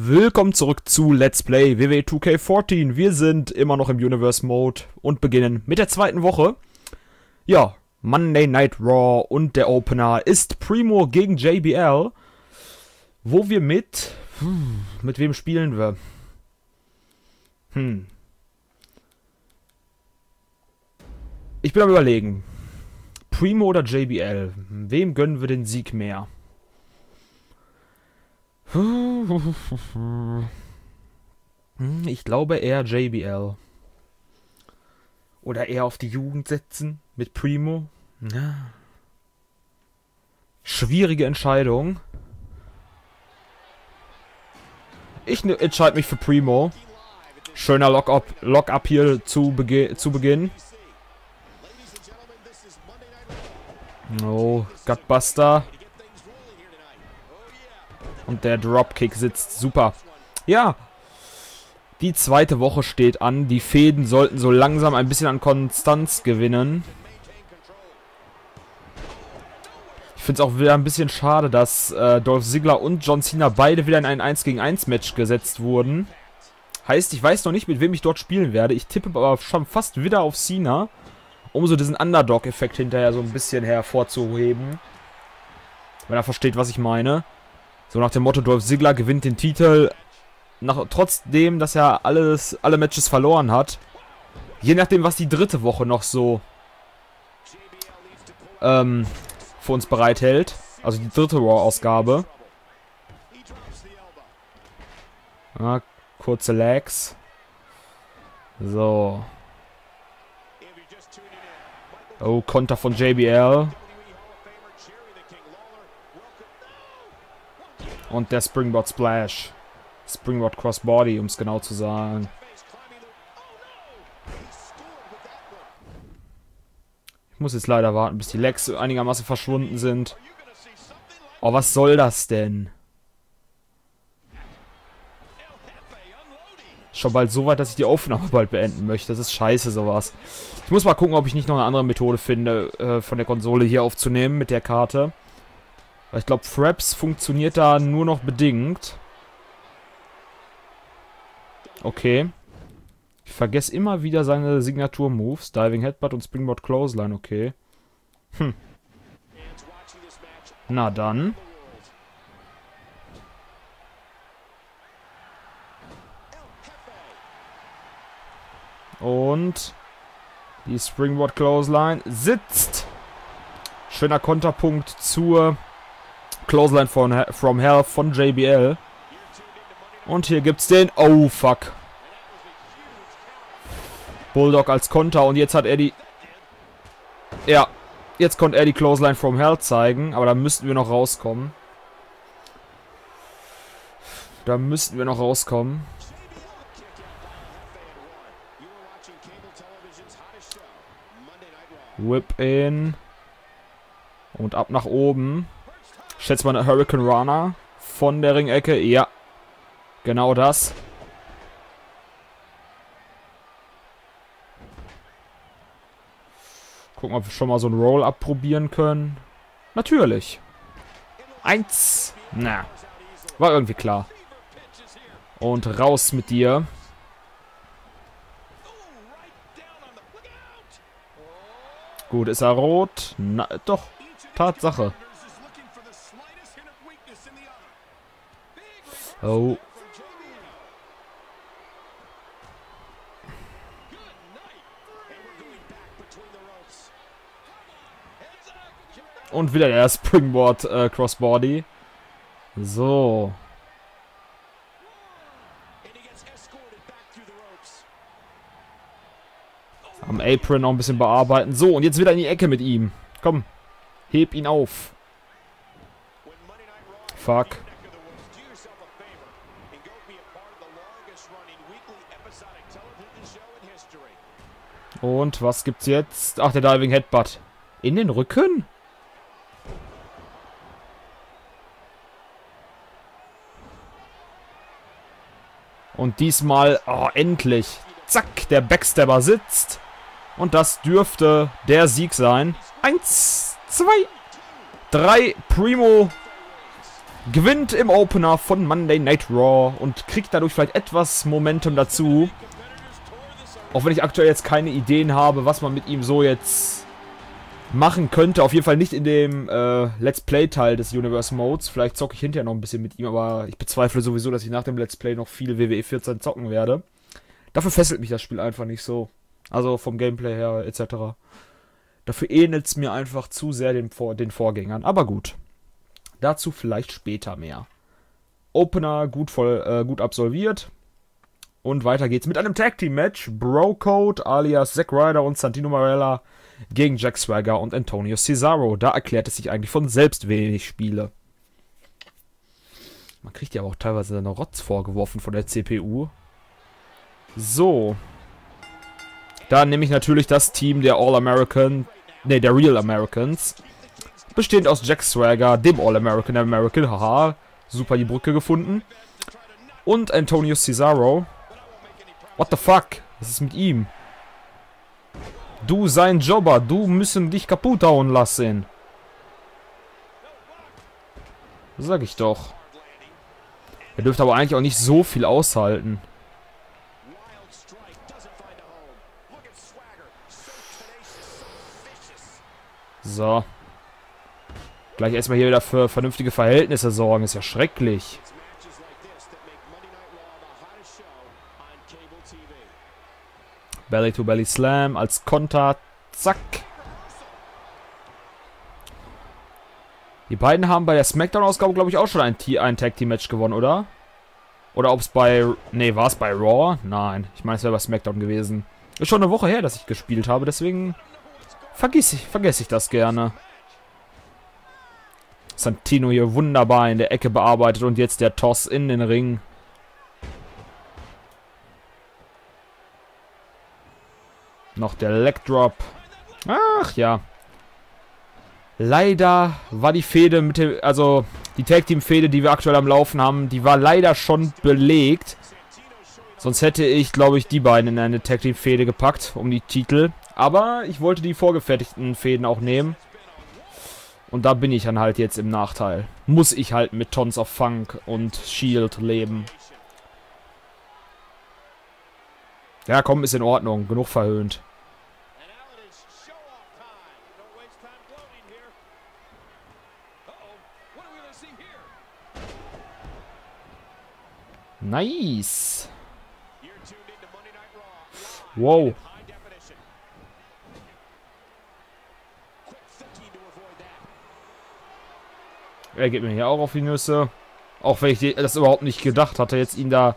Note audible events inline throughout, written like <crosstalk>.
Willkommen zurück zu Let's Play WWE 2K14. Wir sind immer noch im Universe Mode und beginnen mit der zweiten Woche. Ja, Monday Night Raw und der Opener ist Primo gegen JBL. Wo wir mit... Hm, mit wem spielen wir? Hm. Ich bin am überlegen. Primo oder JBL? Wem gönnen wir den Sieg mehr? <laughs> Ich glaube eher JBL. Oder eher auf die Jugend setzen mit Primo. Ja. Schwierige Entscheidung. Ich ne, entscheide mich für Primo. Schöner Lock-up Lock -up hier zu, Bege zu Beginn. Oh, Gutbuster. Und der Dropkick sitzt super. Ja. Die zweite Woche steht an. Die Fäden sollten so langsam ein bisschen an Konstanz gewinnen. Ich finde es auch wieder ein bisschen schade, dass äh, Dolph Ziggler und John Cena beide wieder in ein 1 gegen 1 Match gesetzt wurden. Heißt, ich weiß noch nicht, mit wem ich dort spielen werde. Ich tippe aber schon fast wieder auf Cena, um so diesen Underdog-Effekt hinterher so ein bisschen hervorzuheben. Wenn er versteht, was ich meine. So nach dem Motto, Dolph Ziggler gewinnt den Titel, nach, trotzdem, dass er alles, alle Matches verloren hat. Je nachdem, was die dritte Woche noch so ähm, für uns bereithält. Also die dritte Raw-Ausgabe. Ja, kurze Legs. So. Oh, Konter von JBL. Und der Springboard Splash. Springboard Crossbody, um es genau zu sagen. Ich muss jetzt leider warten, bis die Legs einigermaßen verschwunden sind. Oh, was soll das denn? Schon bald so weit, dass ich die Aufnahme <laughs> bald beenden möchte. Das ist scheiße, sowas. Ich muss mal gucken, ob ich nicht noch eine andere Methode finde, äh, von der Konsole hier aufzunehmen mit der Karte. Ich glaube, Fraps funktioniert da nur noch bedingt. Okay. Ich vergesse immer wieder seine Signatur-Moves. Diving Headbutt und Springboard Clothesline, okay. Hm. Na dann. Und die Springboard Clothesline sitzt. Schöner Konterpunkt zur Clothesline von, from Hell von JBL. Und hier gibt's den... Oh, fuck. Bulldog als Konter. Und jetzt hat er die... Ja. Jetzt konnte er die Clothesline from Hell zeigen. Aber da müssten wir noch rauskommen. Da müssten wir noch rauskommen. Whip in. Und ab nach oben. Schätze mal eine Hurricane Runner von der Ringecke. Ja, genau das. Gucken, ob wir schon mal so ein Roll-Up probieren können. Natürlich. Eins. Na. War irgendwie klar. Und raus mit dir. Gut, ist er rot? Na, doch. Tatsache. Oh. Und wieder der Springboard äh, Crossbody. So. Am Apron noch ein bisschen bearbeiten. So, und jetzt wieder in die Ecke mit ihm. Komm. Heb ihn auf. Fuck. Und was gibt's jetzt? Ach, der Diving Headbutt. In den Rücken? Und diesmal, oh, endlich. Zack, der Backstabber sitzt. Und das dürfte der Sieg sein. Eins, zwei, drei. Primo gewinnt im Opener von Monday Night Raw und kriegt dadurch vielleicht etwas Momentum dazu. Auch wenn ich aktuell jetzt keine Ideen habe, was man mit ihm so jetzt machen könnte. Auf jeden Fall nicht in dem äh, Let's Play-Teil des Universe Modes. Vielleicht zocke ich hinterher noch ein bisschen mit ihm, aber ich bezweifle sowieso, dass ich nach dem Let's Play noch viel WWE 14 zocken werde. Dafür fesselt mich das Spiel einfach nicht so. Also vom Gameplay her etc. Dafür ähnelt es mir einfach zu sehr den, Vor den Vorgängern. Aber gut. Dazu vielleicht später mehr. Opener gut, voll, äh, gut absolviert. Und weiter geht's mit einem Tag Team Match. Bro Code alias Zack Ryder und Santino Marella gegen Jack Swagger und Antonio Cesaro. Da erklärt es sich eigentlich von selbst, wenig Spiele. Man kriegt ja auch teilweise eine Rotz vorgeworfen von der CPU. So. Dann nehme ich natürlich das Team der All-American, ne, der Real Americans. Bestehend aus Jack Swagger, dem All-American American, haha, super die Brücke gefunden. Und Antonio Cesaro. What the fuck? Was ist mit ihm? Du sein Jobber, du müssen dich kaputt hauen lassen. Sag ich doch. Er dürfte aber eigentlich auch nicht so viel aushalten. So. Gleich erstmal hier wieder für vernünftige Verhältnisse sorgen. Ist ja schrecklich. Belly-to-Belly Slam als Konter. Zack. Die beiden haben bei der Smackdown-Ausgabe, glaube ich, auch schon ein, ein Tag-Team-Match gewonnen, oder? Oder ob es bei... Ne, war es bei Raw? Nein, ich meine, es wäre bei Smackdown gewesen. Ist schon eine Woche her, dass ich gespielt habe, deswegen vergiss ich, vergesse ich das gerne. Santino hier wunderbar in der Ecke bearbeitet und jetzt der Toss in den Ring. Noch der Leg Drop. Ach ja. Leider war die Fehde mit dem, also die Tag Team Fehde, die wir aktuell am Laufen haben, die war leider schon belegt. Sonst hätte ich, glaube ich, die beiden in eine Tag Team Fehde gepackt, um die Titel. Aber ich wollte die vorgefertigten Fäden auch nehmen. Und da bin ich dann halt jetzt im Nachteil. Muss ich halt mit Tons of Funk und Shield leben. Ja, komm, ist in Ordnung. Genug verhöhnt. Nice. Wow. Er geht mir hier auch auf die Nüsse. Auch wenn ich das überhaupt nicht gedacht hatte, jetzt ihn da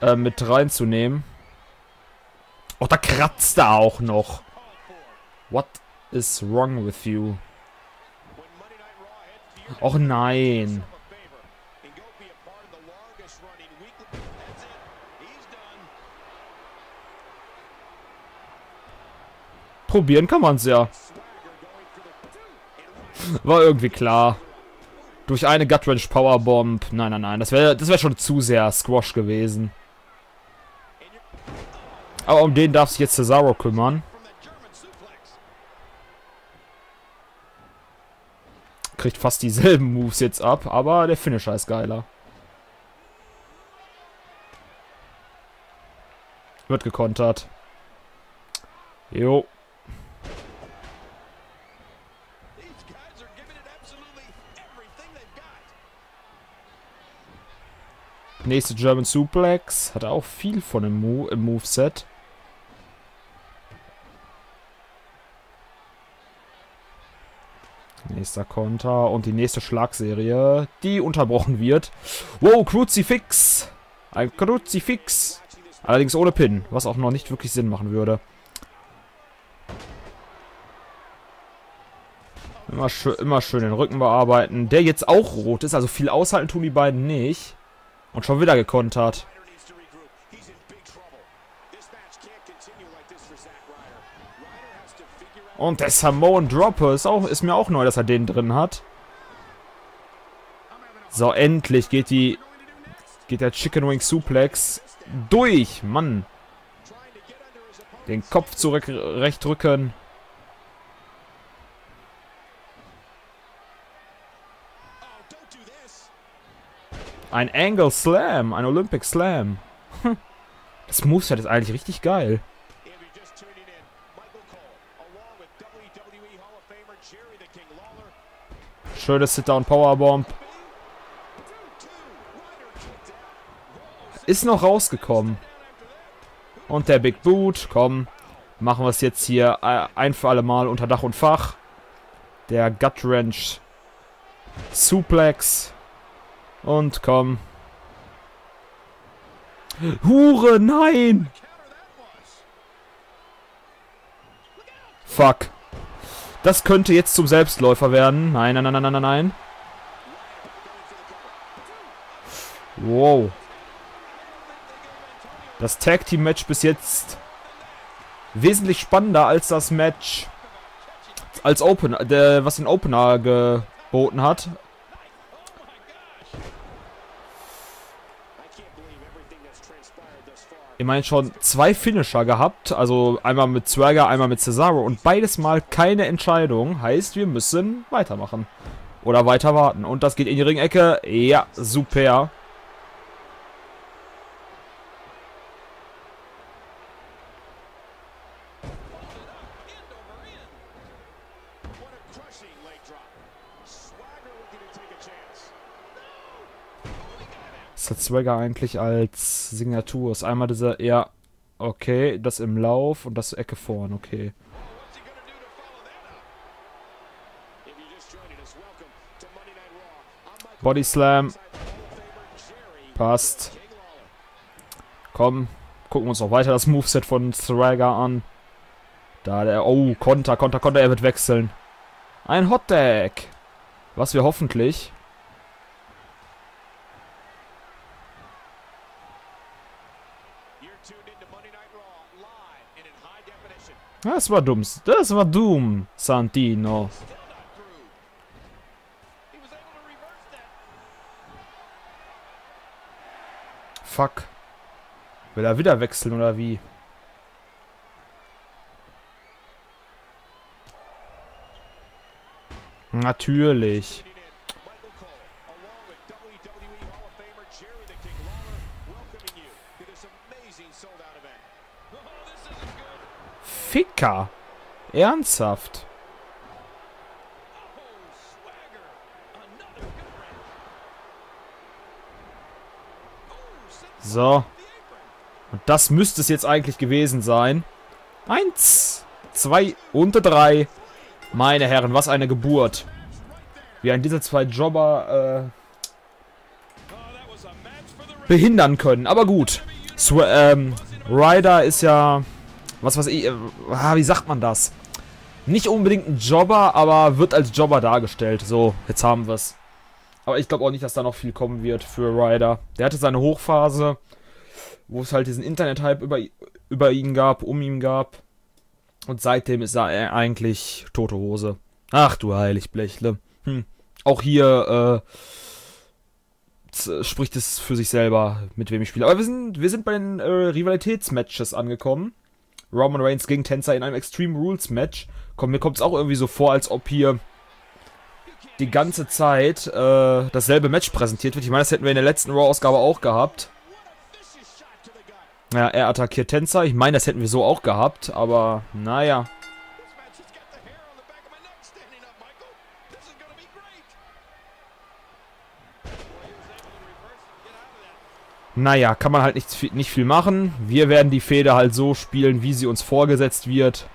äh, mit reinzunehmen. Oh, da kratzt er auch noch. What is wrong with you? Och nein. Probieren kann man es ja. War irgendwie klar. Durch eine Gutwrench Powerbomb. Nein, nein, nein. Das wäre das wär schon zu sehr Squash gewesen. Aber um den darf sich jetzt Cesaro kümmern. Kriegt fast dieselben Moves jetzt ab, aber der Finisher ist geiler. Wird gekontert. Jo. Nächste German Suplex. Hat auch viel von dem Mo im Moveset. Nächster Konter und die nächste Schlagserie, die unterbrochen wird. Wow, Kruzifix. Ein Kruzifix. Allerdings ohne Pin, was auch noch nicht wirklich Sinn machen würde. Immer, schön, immer schön den Rücken bearbeiten. Der jetzt auch rot ist, also viel aushalten tun die beiden nicht. Und schon wieder gekontert. Und der Samoan Dropper ist, auch, ist mir auch neu, dass er den drin hat. So, endlich geht die geht der Chicken Wing Suplex durch. Mann. Den Kopf zurück recht drücken. Ein Angle Slam, ein Olympic Slam. Das Moveset ist eigentlich richtig geil. Schönes Sit-Down Powerbomb. Ist noch rausgekommen. Und der Big Boot, komm. Machen wir es jetzt hier äh, ein für alle Mal unter Dach und Fach. Der Gut Wrench Suplex. Und komm. Hure, nein! Fuck. Das könnte jetzt zum Selbstläufer werden. Nein, nein, nein, nein, nein, nein. Wow. Das Tag Team Match bis jetzt wesentlich spannender als das Match als Opener, der, was den Opener geboten hat. Immerhin schon zwei Finisher gehabt. Also einmal mit Swagger, einmal mit Cesaro. Und beides mal keine Entscheidung. Heißt, wir müssen weitermachen. Oder weiter warten. Und das geht in die Ringecke. Ja, super. Was hat Swagger eigentlich als Signatur? Ist einmal dieser, ja, okay, das im Lauf und das Ecke vorn, okay. Body Slam. Passt. Komm, gucken wir uns noch weiter das Moveset von Swagger an. Da der, oh, Konter, Konter, Konter, er wird wechseln. Ein Hot Deck. Was wir hoffentlich Das war dumm. Das war dumm, Santino. Fuck. Will er wieder wechseln oder wie? Natürlich. Ficker. Ernsthaft. So. Und das müsste es jetzt eigentlich gewesen sein. Eins, zwei und drei. Meine Herren, was eine Geburt. Wie ein diese zwei Jobber äh, behindern können. Aber gut. So, ähm, Ryder ist ja was weiß ich, äh, wie sagt man das? Nicht unbedingt ein Jobber, aber wird als Jobber dargestellt. So, jetzt haben wir es. Aber ich glaube auch nicht, dass da noch viel kommen wird für Ryder. Der hatte seine Hochphase, wo es halt diesen Internet-Hype über, über ihn gab, um ihn gab. Und seitdem ist er eigentlich tote Hose. Ach du Heiligblechle. Hm. Auch hier äh, spricht es für sich selber, mit wem ich spiele. Aber wir sind, wir sind bei den äh, Rivalitätsmatches angekommen. Roman Reigns gegen Tänzer in einem Extreme Rules Match. Komm, mir kommt es auch irgendwie so vor, als ob hier die ganze Zeit äh, dasselbe Match präsentiert wird. Ich meine, das hätten wir in der letzten Raw-Ausgabe auch gehabt. Ja, er attackiert Tänzer. Ich meine, das hätten wir so auch gehabt, aber naja. Naja, kann man halt nicht, nicht viel machen. Wir werden die Fehde halt so spielen, wie sie uns vorgesetzt wird.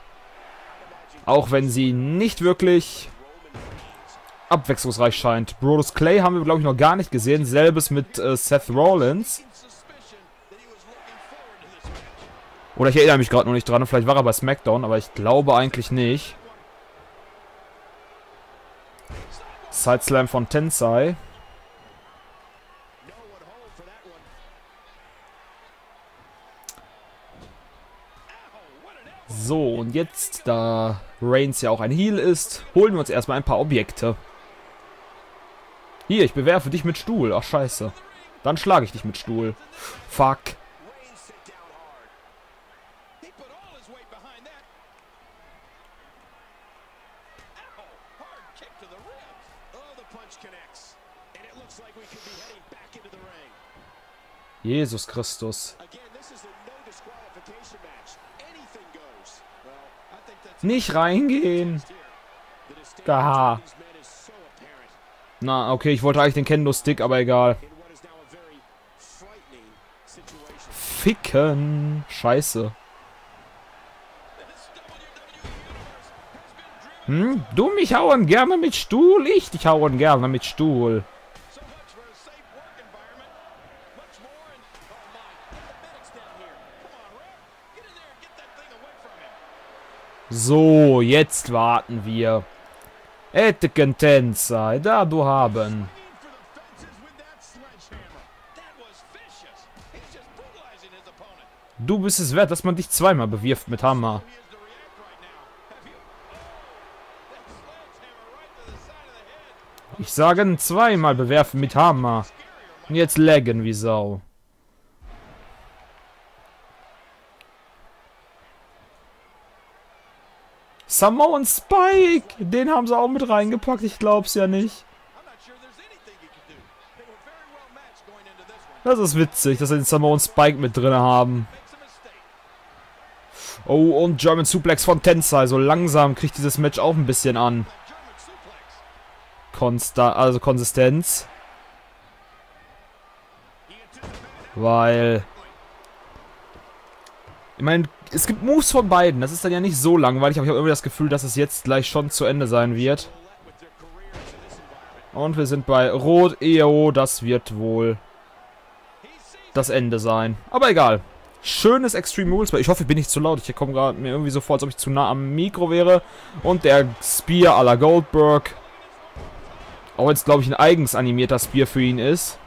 Auch wenn sie nicht wirklich abwechslungsreich scheint. Brodus Clay haben wir, glaube ich, noch gar nicht gesehen. Selbes mit äh, Seth Rollins. Oder ich erinnere mich gerade noch nicht dran. Vielleicht war er bei SmackDown, aber ich glaube eigentlich nicht. Sideslam von Tensai. So, und jetzt, da Reigns ja auch ein Heal ist, holen wir uns erstmal ein paar Objekte. Hier, ich bewerfe dich mit Stuhl. Ach, scheiße. Dann schlage ich dich mit Stuhl. Fuck. Jesus Christus. Nicht reingehen. Da. Na, okay, ich wollte eigentlich den Kendo-Stick, aber egal. Ficken. Scheiße. Hm? Du mich hauen gerne mit Stuhl? Ich dich hauen gerne mit Stuhl. So, jetzt warten wir. Etiken Tensei, da du haben. Du bist es wert, dass man dich zweimal bewirft mit Hammer. Ich sage zweimal bewerfen mit Hammer. Und jetzt laggen wie Sau. Samoan Spike! Den haben sie auch mit reingepackt, ich glaub's ja nicht. Das ist witzig, dass sie den Samoan Spike mit drin haben. Oh, und German Suplex von Tensai. So langsam kriegt dieses Match auch ein bisschen an. Konsta also Konsistenz. Weil... Ich meine, es gibt Moves von beiden. Das ist dann ja nicht so langweilig, aber ich habe irgendwie das Gefühl, dass es jetzt gleich schon zu Ende sein wird. Und wir sind bei Rot, EO. Das wird wohl das Ende sein. Aber egal. Schönes Extreme Rules. Ich hoffe, ich bin nicht zu laut. Ich komme gerade mir irgendwie so vor, als ob ich zu nah am Mikro wäre. Und der Spear à la Goldberg. Auch jetzt, glaube ich, ein eigens animierter Spear für ihn ist.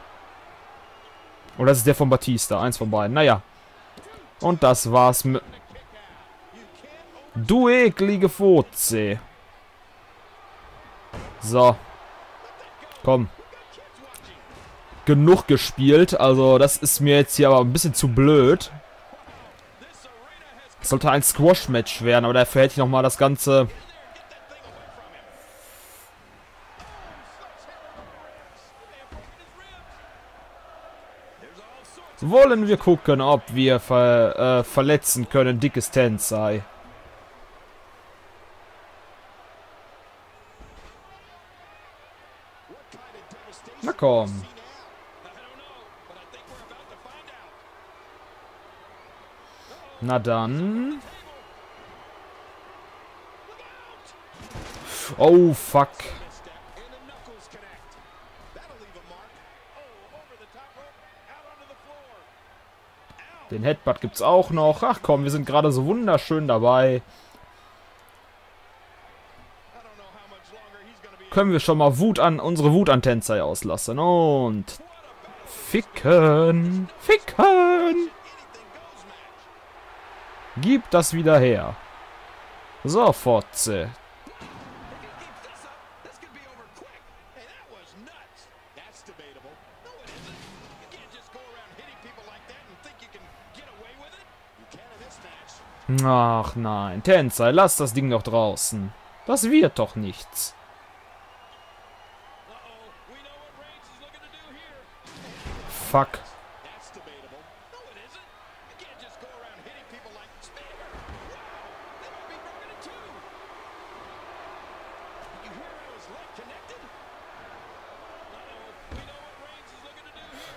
Oder das ist der von Batista. Eins von beiden. Naja. Und das war's mit... Du eklige Fotze. So. Komm. Genug gespielt. Also, das ist mir jetzt hier aber ein bisschen zu blöd. Das sollte ein Squash-Match werden, aber dafür hätte ich nochmal das Ganze... Wollen wir gucken, ob wir ver, äh, verletzen können, dickes Tensei. Na komm. Na dann. Oh, fuck. Den Headbutt gibt's auch noch. Ach komm, wir sind gerade so wunderschön dabei. Können wir schon mal Wut an unsere Wut an Tensei auslassen. Und ficken. Ficken. Gib das wieder her. So, Fotze. Ach nein, Tensei, lass das Ding doch draußen. Das wird doch nichts. Fuck.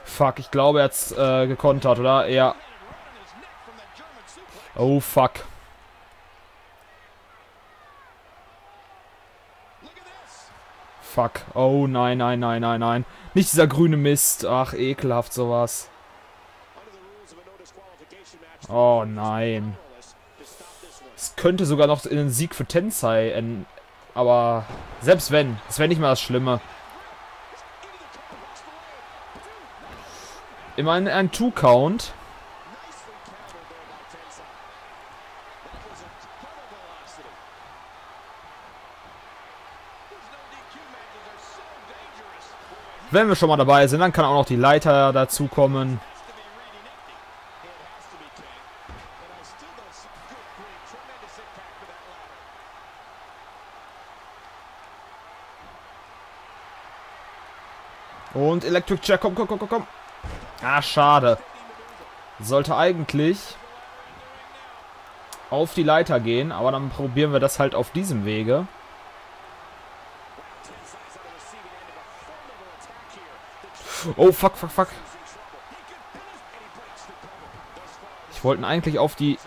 Fuck, ich glaube, er hat's äh, gekontert, oder? Ja. Oh, fuck. Fuck. Oh, nein, nein, nein, nein, nein. Nicht dieser grüne Mist. Ach, ekelhaft sowas. Oh, nein. Es könnte sogar noch in einen Sieg für Tensei enden. Aber selbst wenn, das wäre nicht mal das Schlimme. Immerhin ein Two-Count. Wenn wir schon mal dabei sind, dann kann auch noch die Leiter dazu kommen. Und Electric Chair, komm, komm, komm, komm, komm. Ah, schade. Sollte eigentlich auf die Leiter gehen, aber dann probieren wir das halt auf diesem Wege. Oh, fuck, fuck, fuck. Ich wollte eigentlich auf die...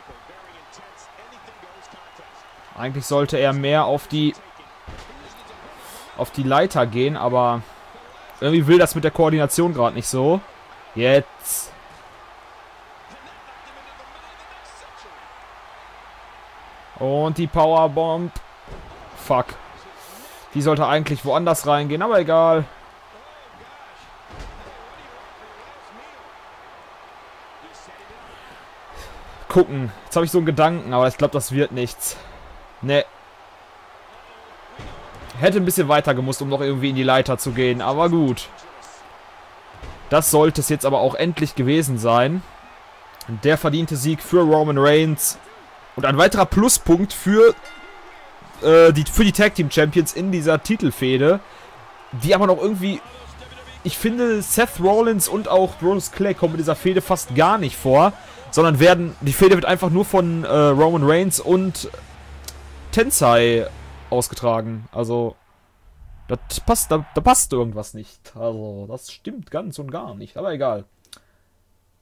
Eigentlich sollte er mehr auf die... auf die Leiter gehen, aber... Irgendwie will das mit der Koordination gerade nicht so. Jetzt. Und die Powerbomb. Fuck. Die sollte eigentlich woanders reingehen, aber egal. Gucken. Jetzt habe ich so einen Gedanken, aber ich glaube, das wird nichts. Ne. Hätte ein bisschen weiter gemusst, um noch irgendwie in die Leiter zu gehen, aber gut. Das sollte es jetzt aber auch endlich gewesen sein. Der verdiente Sieg für Roman Reigns. Und ein weiterer Pluspunkt für, äh, die, für die Tag Team Champions in dieser Titelfehde. Die aber noch irgendwie... Ich finde, Seth Rollins und auch Bronze Clay kommen in dieser Fehde fast gar nicht vor. Sondern werden... Die Fehde wird einfach nur von äh, Roman Reigns und Tensai ausgetragen. Also... Das passt, da, da passt irgendwas nicht. Also, das stimmt ganz und gar nicht. Aber egal.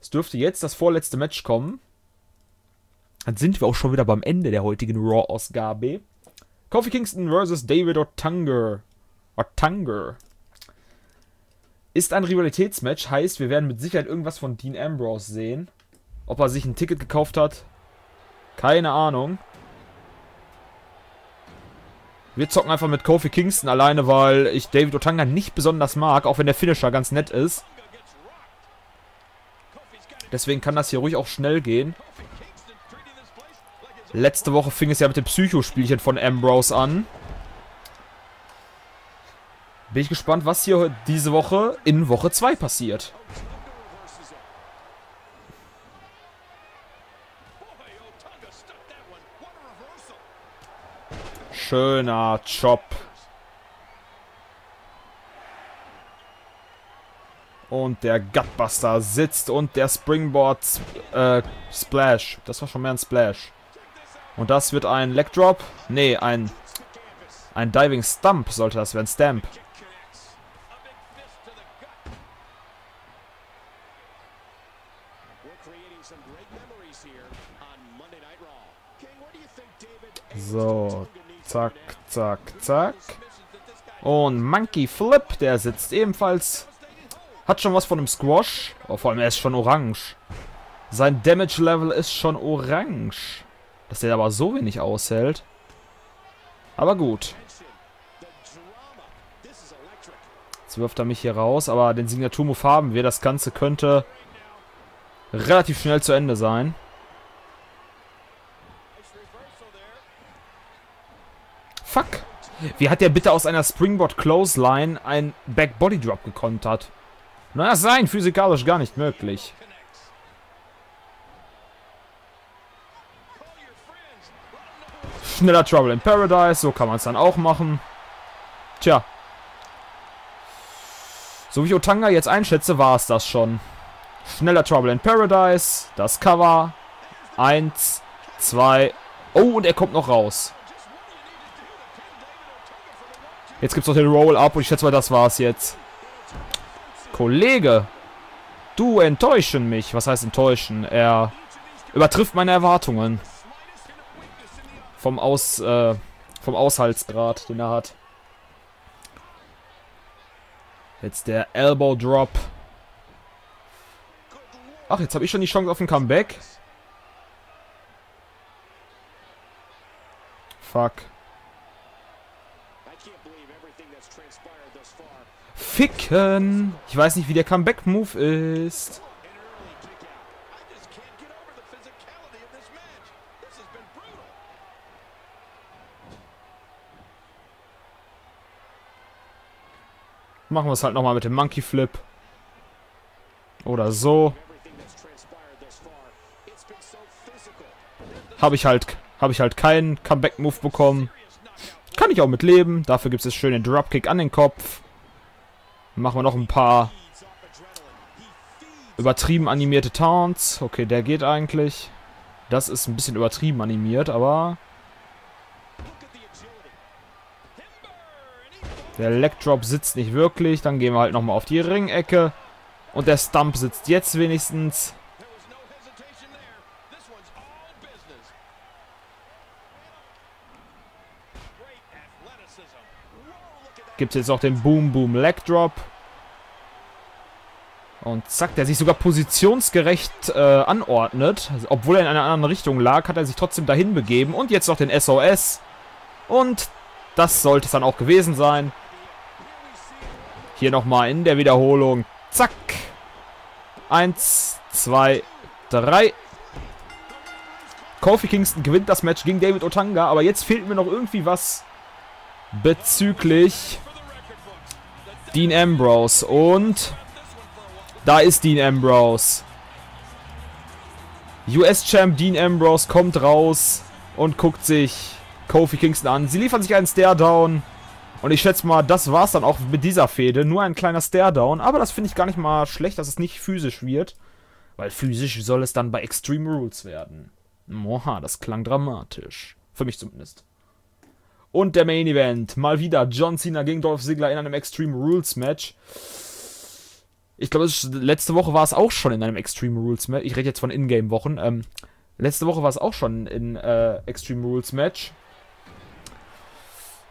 Es dürfte jetzt das vorletzte Match kommen. Dann sind wir auch schon wieder beim Ende der heutigen Raw-Ausgabe. Kofi Kingston vs. David Otanger. Otanger. Ist ein Rivalitätsmatch, heißt, wir werden mit Sicherheit irgendwas von Dean Ambrose sehen. Ob er sich ein Ticket gekauft hat, keine Ahnung. Wir zocken einfach mit Kofi Kingston alleine, weil ich David Otanga nicht besonders mag, auch wenn der Finisher ganz nett ist. Deswegen kann das hier ruhig auch schnell gehen. Letzte Woche fing es ja mit dem Psychospielchen von Ambrose an. Bin ich gespannt, was hier diese Woche in Woche 2 passiert. Schöner Chop. Und der Gutbuster sitzt und der Springboard äh, Splash. Das war schon mehr ein Splash. Und das wird ein Leg Drop. Nee, ein, ein Diving Stump sollte das werden. Stamp. So, Zack, zack, zack. Und Monkey Flip, der sitzt ebenfalls. Hat schon was von einem Squash. Oh, vor allem, er ist schon orange. Sein Damage-Level ist schon orange. Dass der aber so wenig aushält. Aber gut. Jetzt wirft er mich hier raus, aber den Signaturmove haben wir. Das Ganze könnte relativ schnell zu Ende sein. fuck? Wie hat der bitte aus einer Springboard Clothesline ein Back Body Drop gekontert? Na, das sein physikalisch gar nicht möglich. Schneller Trouble in Paradise, so kann man es dann auch machen. Tja. So wie ich Otanga jetzt einschätze, war es das schon. Schneller Trouble in Paradise, das Cover. Eins, zwei. Oh, und er kommt noch raus. Jetzt gibt es noch den Roll-Up und ich schätze mal, das war's jetzt. Kollege, du enttäuschen mich. Was heißt enttäuschen? Er übertrifft meine Erwartungen. Vom Aus, äh, vom Aushaltsgrad, den er hat. Jetzt der Elbow Drop. Ach, jetzt habe ich schon die Chance auf ein Comeback. Fuck. Ficken. Ich weiß nicht, wie der Comeback-Move ist. Machen wir es halt nochmal mit dem Monkey Flip. Oder so. Habe ich halt, habe ich halt keinen Comeback-Move bekommen. Kann ich auch mit leben. Dafür gibt es schön den Dropkick an den Kopf. Machen wir noch ein paar Übertrieben animierte Taunts. Okay, der geht eigentlich. Das ist ein bisschen übertrieben animiert, aber... Der Leg sitzt nicht wirklich. Dann gehen wir halt nochmal auf die Ringecke. Und der Stump sitzt jetzt wenigstens. Gibt es jetzt auch den Boom Boom Leg Drop. Und zack, der sich sogar positionsgerecht äh, anordnet. Also, obwohl er in einer anderen Richtung lag, hat er sich trotzdem dahin begeben. Und jetzt noch den SOS. Und das sollte es dann auch gewesen sein. Hier nochmal in der Wiederholung. Zack. Eins, zwei, drei. Kofi Kingston gewinnt das Match gegen David Otanga. Aber jetzt fehlt mir noch irgendwie was bezüglich Dean Ambrose. Und da ist Dean Ambrose. US-Champ Dean Ambrose kommt raus und guckt sich Kofi Kingston an. Sie liefern sich einen Stare-Down. Und ich schätze mal, das war's dann auch mit dieser Fehde. Nur ein kleiner Stare-Down. Aber das finde ich gar nicht mal schlecht, dass es nicht physisch wird. Weil physisch soll es dann bei Extreme Rules werden. Moha, das klang dramatisch. Für mich zumindest. Und der Main Event. Mal wieder John Cena gegen Dolph Ziggler in einem Extreme Rules Match. Ich glaube, letzte Woche war es auch schon in einem Extreme Rules Match. Ich rede jetzt von Ingame-Wochen. Ähm, letzte Woche war es auch schon in äh, Extreme Rules Match.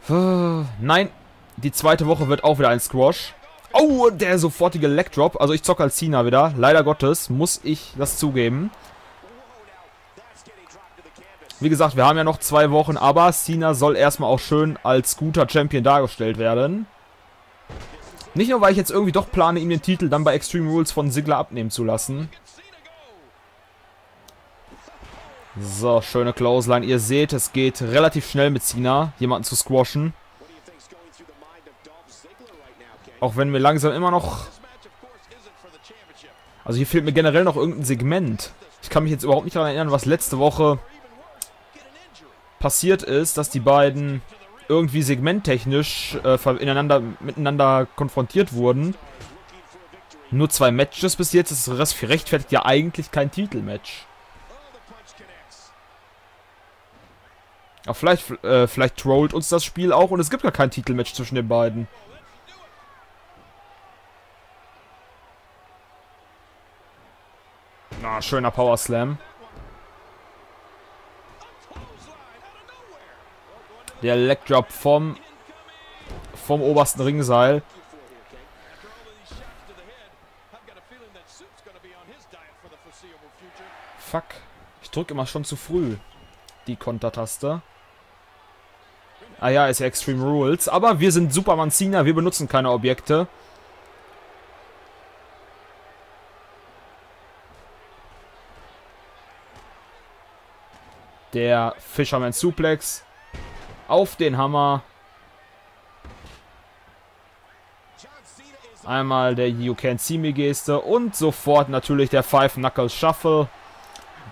Nein, die zweite Woche wird auch wieder ein Squash. Oh, der sofortige Leg Drop. Also ich zocke als Cena wieder. Leider Gottes muss ich das zugeben. Wie gesagt, wir haben ja noch zwei Wochen, aber Cena soll erstmal auch schön als guter Champion dargestellt werden. Nicht nur, weil ich jetzt irgendwie doch plane, ihm den Titel dann bei Extreme Rules von Sigler abnehmen zu lassen. So, schöne Clothesline. Ihr seht, es geht relativ schnell mit Cena, jemanden zu squashen. Auch wenn mir langsam immer noch... Also hier fehlt mir generell noch irgendein Segment. Ich kann mich jetzt überhaupt nicht daran erinnern, was letzte Woche passiert ist, dass die beiden irgendwie segmenttechnisch äh, ineinander, miteinander konfrontiert wurden. Nur zwei Matches bis jetzt, das rechtfertigt ja eigentlich kein Titelmatch. Aber vielleicht, äh, vielleicht trollt uns das Spiel auch und es gibt gar kein Titelmatch zwischen den beiden. Na, schöner Power Slam. Der Leg Drop vom, vom obersten Ringseil. Fuck. Ich drücke immer schon zu früh die Kontertaste. Ah ja, ist ja Extreme Rules. Aber wir sind Superman Cena, wir benutzen keine Objekte. Der Fisherman Suplex auf den Hammer. Einmal der You Can't See Me Geste und sofort natürlich der Five Knuckles Shuffle.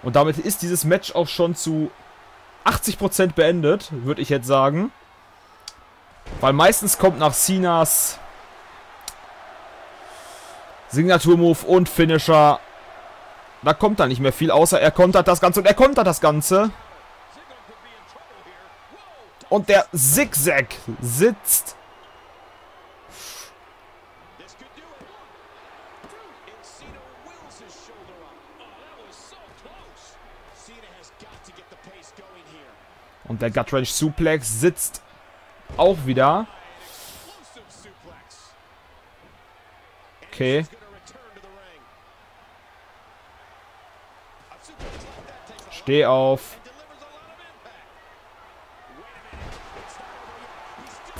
Und damit ist dieses Match auch schon zu 80% beendet, würde ich jetzt sagen. Weil meistens kommt nach Cenas Signaturmove und Finisher. Da kommt da nicht mehr viel, außer er kontert das Ganze und er kontert das Ganze. Und der Zigzag sitzt. Und der Gutwrench Suplex sitzt auch wieder. Okay. Steh auf.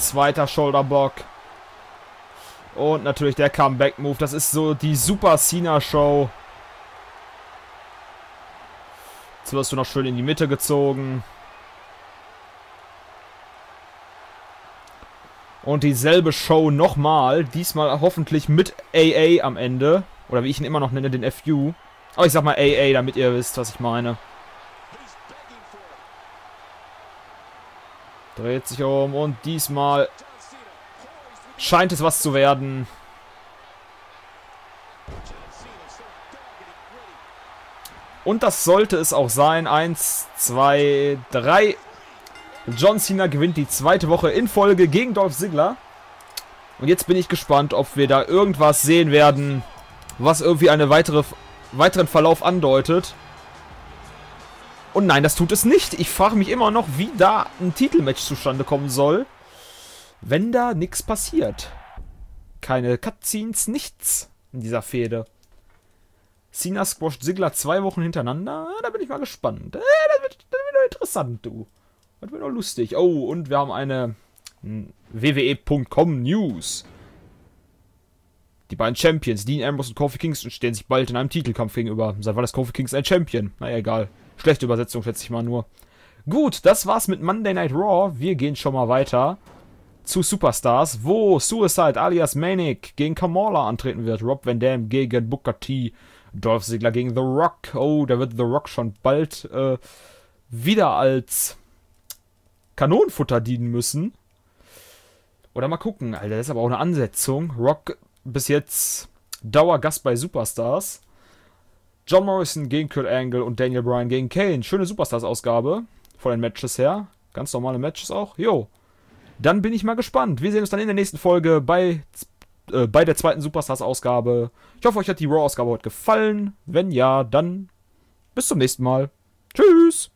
Zweiter Shoulderblock. Und natürlich der Comeback-Move. Das ist so die Super Cena-Show. Jetzt wirst du noch schön in die Mitte gezogen. Und dieselbe Show nochmal. Diesmal hoffentlich mit AA am Ende. Oder wie ich ihn immer noch nenne, den FU. Aber ich sag mal AA, damit ihr wisst, was ich meine. Dreht sich um und diesmal scheint es was zu werden. Und das sollte es auch sein. Eins, zwei, drei. John Cena gewinnt die zweite Woche in Folge gegen Dolph Ziggler. Und jetzt bin ich gespannt, ob wir da irgendwas sehen werden, was irgendwie einen weitere, weiteren Verlauf andeutet. Und nein, das tut es nicht. Ich frage mich immer noch, wie da ein Titelmatch zustande kommen soll, wenn da nichts passiert. Keine Cutscenes, nichts in dieser Fehde. Cena squasht Sigler zwei Wochen hintereinander. Da bin ich mal gespannt. Das, wird, das wird interessant, du. Das wird noch lustig. Oh, und wir haben eine WWE.com News. Die beiden Champions, Dean Ambrose und Kofi Kingston, stehen sich bald in einem Titelkampf gegenüber. Seit wann ist Kofi Kingston ein Champion? Naja, egal. Schlechte Übersetzung, schätze ich mal nur. Gut, das war's mit Monday Night Raw. Wir gehen schon mal weiter zu Superstars, wo Suicide alias Manic gegen Kamala antreten wird. Rob Van Dam gegen Booker T. Dolph Ziggler gegen The Rock. Oh, da wird The Rock schon bald äh, wieder als Kanonenfutter dienen müssen. Oder mal gucken, Alter, das ist aber auch eine Ansetzung. Rock bis jetzt Dauergast bei Superstars. John Morrison gegen Kurt Angle und Daniel Bryan gegen Kane. Schöne Superstars-Ausgabe von den Matches her. Ganz normale Matches auch. Jo. Dann bin ich mal gespannt. Wir sehen uns dann in der nächsten Folge bei, äh, bei der zweiten Superstars-Ausgabe. Ich hoffe, euch hat die Raw-Ausgabe heute gefallen. Wenn ja, dann bis zum nächsten Mal. Tschüss.